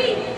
feet.